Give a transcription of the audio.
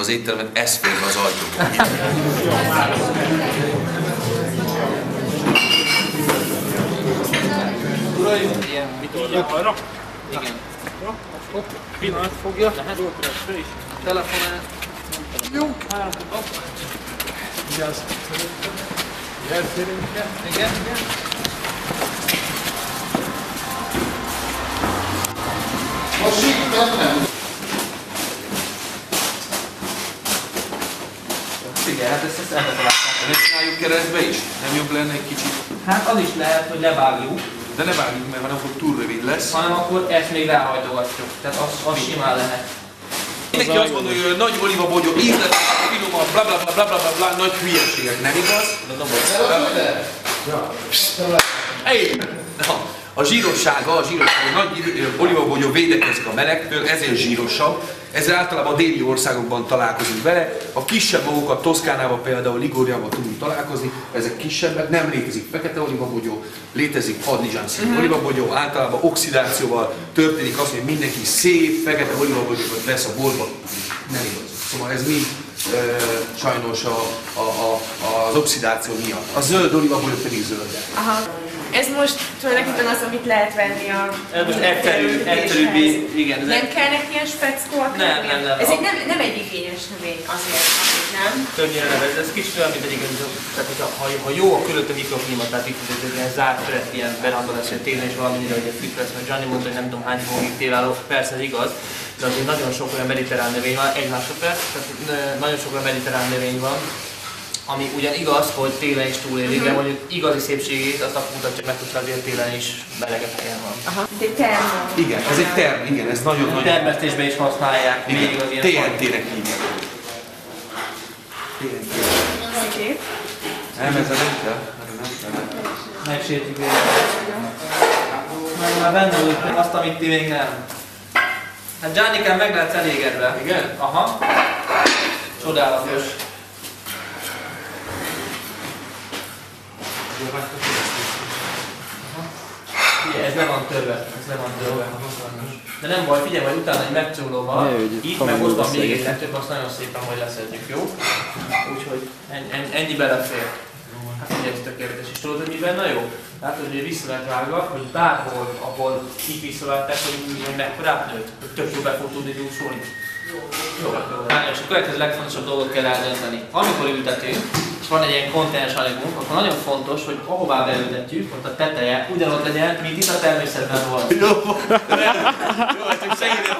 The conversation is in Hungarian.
az éttermet, ez fér be az ajtóba. Uraim, ilyen, mit tudja arra? Igen. Pillanat fogja. Telefonál. Jó. Vigyázz. Vigyázz, Igen, igen. Most így nem. Figyelj, hát ezt, ezt elbetaláltam. Ne csináljuk keresztbe is? Nem jobb lenne egy kicsit? Hát az is lehet, hogy levágjuk, De ne vágjuk meg, hanem akkor túl rövid lesz. hanem akkor ezt még ráhajtogatjuk. Tehát az, az simán lehet. Mindenki azt gondolja, hogy nagy oliva bogyó, ízletes, finomabb, bla bla bla bla bla bla, nagy hülyeségek, nem igaz? Hey! Na, a zsírossága, a zsírossága, a nagy olivabogyó védekezik a melegtől, ezért zsírosabb. Ezzel általában a déli országokban találkozunk vele. A kisebb magokat Toszkánában, például Ligóriában tudunk találkozni, ezek kisebbek, nem létezik fekete olivabogyó, létezik adlizsán színű olivabogyó, általában oxidációval történik az, hogy mindenki szép, fekete olivabogyókat vesz a boltba. Nem igaz. Szóval ez mind e, sajnos a, a, a, az oxidáció miatt. A zöld olivabogyó pedig zöld. Aha. Ez most tulajdonképpen az, amit lehet venni a Ez most egyszerű, egyszerű, kerülgetéshez. igen. ez Nem egy- kellnek ilyen speckóak? Nem, nem, nem. Ez egy nem, nem egy igényes növény azért, nem? Többnyire nevez, ez kicsit olyan, mint egyébként, tehát hogyha, ha, ha jó a körülött a mikroklíma, tehát itt ez egy ilyen zárt teret, ilyen veranda lesz, hogy télen is valamire, hogy egy fűt lesz, mert Gianni mondta, hogy nem tudom hány fokig télálló, persze ez igaz, de azért nagyon sok olyan mediterrán növény van, egy másodperc, tehát nagyon sok olyan mediterrán növény van, ami ugyan igaz, hogy télen is túlélik, de mondjuk igazi szépségét azt akkor mutatja meg, hogy azért télen is melegebb helyen van. Aha. De egy termó. Igen, ez egy term, igen, ez nagyon-nagyon... Termesztésben is használják még az ilyen TNT-nek hívják. TNT. Szép. Nem, kell. ezzel nem kell. Megsértjük végre. Meg már benne volt azt, amit ti még nem. Hát Giannikán meg lehetsz elégedve. Igen? Aha. Csodálatos. Figyelj, ez le van törve, ez le van törve. De nem baj, figyelj, majd utána egy megcsólóval, itt meg ott van még egy legtöbb, azt nagyon szépen majd leszedjük, jó? Úgyhogy ennyi, ennyi, ennyi belefér. Hát ugye ez tökéletes. És tudod, hogy mi benne jó? Látod, hogy vissza lehet vágva, hogy bárhol, ahol így visszavágták, hogy, hogy mekkorát nőtt, hogy tök jó be fog tudni gyújtsolni. Jó, jó. És a következő legfontosabb dolgot kell eldönteni. Amikor ültetünk, és van egy ilyen kontinens anyagunk, akkor nagyon fontos, hogy ahová beültetjük, ott a teteje ugyanott legyen, mint itt a természetben van. Jó, jó, csak segítettem